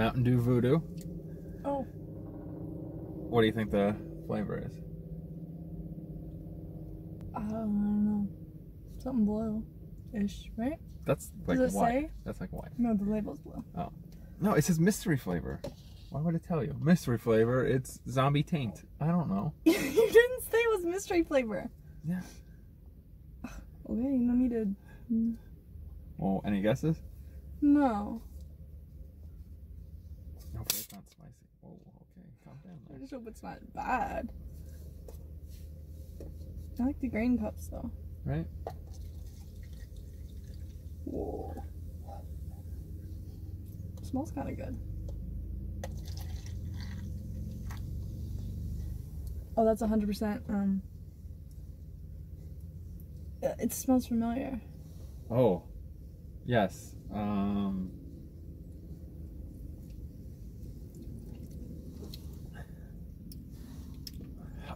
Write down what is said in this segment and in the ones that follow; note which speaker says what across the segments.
Speaker 1: Mountain Dew Voo Dew.
Speaker 2: Oh.
Speaker 1: What do you think the flavor is?
Speaker 2: I don't know. Something blue ish, right?
Speaker 1: That's like
Speaker 2: Does it
Speaker 1: white.
Speaker 2: say?
Speaker 1: That's like white.
Speaker 2: No, the label's blue. Oh.
Speaker 1: No, it says mystery flavor. Why would it tell you? Mystery flavor, it's zombie taint. I don't know.
Speaker 2: you didn't say it was mystery flavor.
Speaker 1: Yeah.
Speaker 2: Okay, don't need to.
Speaker 1: Well, any guesses?
Speaker 2: No.
Speaker 1: Hopefully it's not spicy. Oh, okay. Calm down
Speaker 2: I
Speaker 1: there.
Speaker 2: Just hope it's not bad. I like the grain cups though.
Speaker 1: Right?
Speaker 2: Whoa. smells kind of good. Oh, that's 100%. Um, it smells familiar.
Speaker 1: Oh. Yes. Um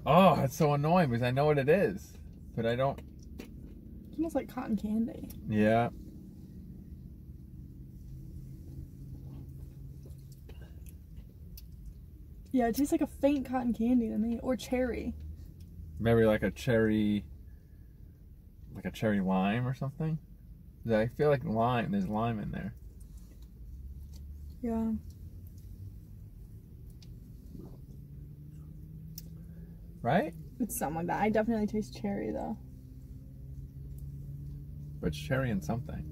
Speaker 1: Oh, it's so annoying because I know what it is. But I don't
Speaker 2: It's almost like cotton candy.
Speaker 1: Yeah.
Speaker 2: Yeah, it tastes like a faint cotton candy to me, or cherry.
Speaker 1: Maybe like a cherry like a cherry lime or something. I feel like lime there's lime in there.
Speaker 2: Yeah.
Speaker 1: Right?
Speaker 2: It's something like that. I definitely taste cherry though.
Speaker 1: But it's cherry and something.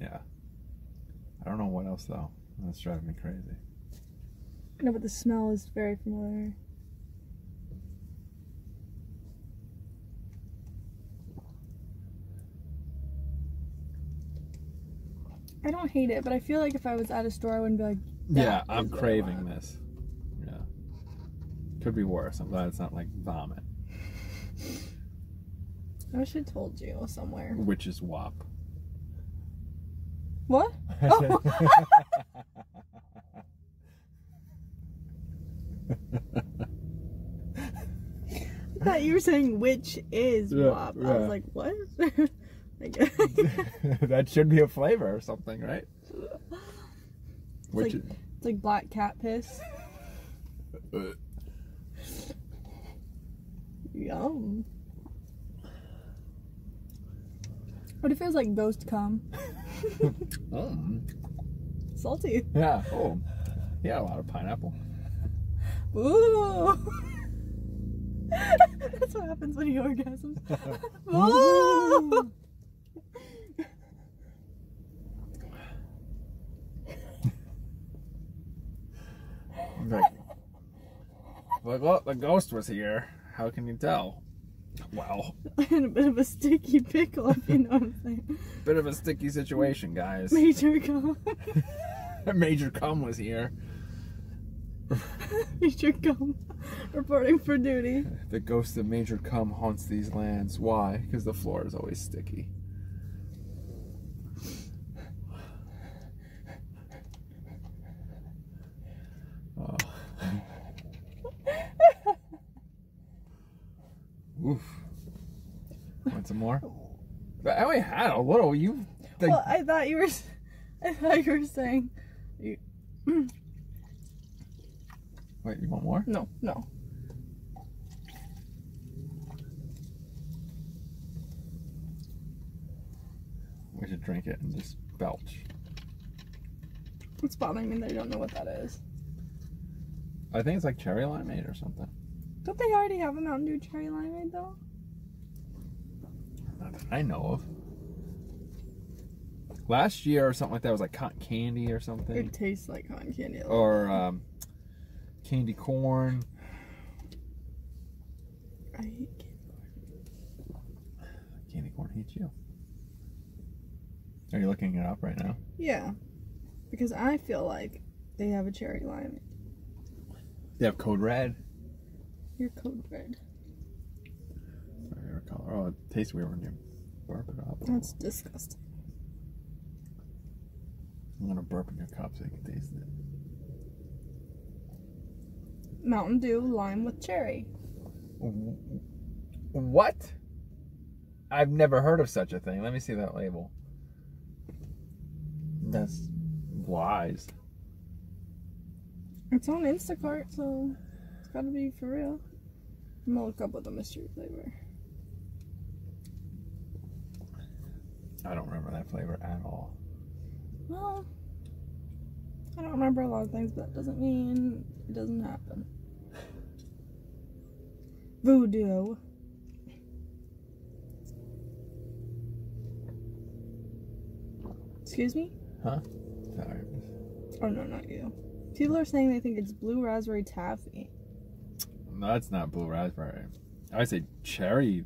Speaker 1: Yeah. I don't know what else though. That's driving me crazy.
Speaker 2: No, but the smell is very familiar. I don't hate it, but I feel like if I was at a store, I wouldn't be like,
Speaker 1: Yeah, I'm craving this. Yeah. Could be worse. I'm glad it's not like vomit,
Speaker 2: I wish I told you somewhere.
Speaker 1: which is WAP.
Speaker 2: What? Oh. I thought you were saying which is
Speaker 1: Yeah,
Speaker 2: WAP. I
Speaker 1: yeah.
Speaker 2: was like, what?
Speaker 1: That should be a flavor or something, right? Which
Speaker 2: like- It's like black cat piss.
Speaker 1: is,
Speaker 2: Yum. What if it was like ghost cum?
Speaker 1: Mm.
Speaker 2: Salty.
Speaker 1: Yeah. Oh. Yeah, a lot of pineapple.
Speaker 2: Ooh. That's what happens when you orgasm. Ooh.
Speaker 1: Like, like, well, the ghost was here. How can you tell? Wow.
Speaker 2: and a bit of a sticky pickle, if you know what I'm saying.
Speaker 1: Bit of a sticky situation, guys.
Speaker 2: Major cum.
Speaker 1: Major cum was here.
Speaker 2: Major cum. Reporting for duty.
Speaker 1: The ghost of Major Cum haunts these lands. Why? Because the floor is always sticky. Oh. Oof. Want some more? I only had a little. You. The,
Speaker 2: Well, I thought you were. s- I thought you were saying. You,
Speaker 1: Wait, you want more?
Speaker 2: no, no.
Speaker 1: We should drink it and just belch.
Speaker 2: It's bothering me that I don't know what that is.
Speaker 1: I think it's like cherry limeade or something.
Speaker 2: Don't they already have a Mountain Dew cherry limeade though?
Speaker 1: Not that I know of. Last year or something like that was like cotton candy or something.
Speaker 2: It tastes like cotton candy.
Speaker 1: Or um, candy corn.
Speaker 2: I hate candy. Corn.
Speaker 1: Candy corn hates you. Are you looking it up right now?
Speaker 2: Yeah, because I feel like they have a cherry lime.
Speaker 1: They have code red.
Speaker 2: Your code red.
Speaker 1: Favorite color. Oh, it tastes weird when you burp it up.
Speaker 2: That's disgusting.
Speaker 1: I'm gonna burp in your cup so you can taste it.
Speaker 2: Mountain Dew lime with cherry.
Speaker 1: What? I've never heard of such a thing. Let me see that label. That's lies.
Speaker 2: It's on Instacart, so it's gotta be for real. I'm gonna look up what the mystery flavor.
Speaker 1: I don't remember that flavor at all.
Speaker 2: Well, I don't remember a lot of things, but that doesn't mean it doesn't happen. Voodoo. Excuse me? Huh?
Speaker 1: Sorry.
Speaker 2: Oh no, not you. People are saying they think it's blue raspberry taffy.
Speaker 1: No, that's not blue raspberry. I would say cherry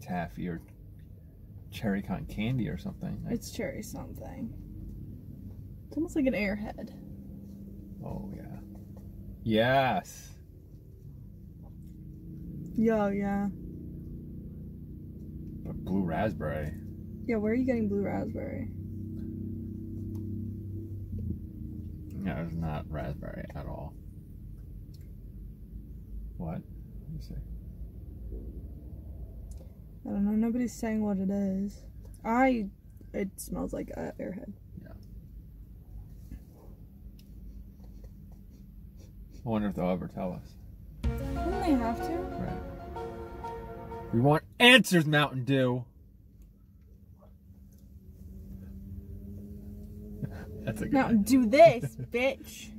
Speaker 1: taffy or cherry cotton candy or something.
Speaker 2: It's cherry something. It's almost like an airhead.
Speaker 1: oh yeah. Yes.
Speaker 2: Yeah, yeah.
Speaker 1: But blue raspberry.
Speaker 2: Yeah, where are you getting blue raspberry?
Speaker 1: No, it's not raspberry at all. What? Let me see.
Speaker 2: I don't know. Nobody's saying what it is. I. It smells like airhead.
Speaker 1: I wonder if they'll ever tell us.
Speaker 2: Wouldn't they have to?
Speaker 1: Right. We want answers, Mountain Dew. That's a good
Speaker 2: Now do this, bitch.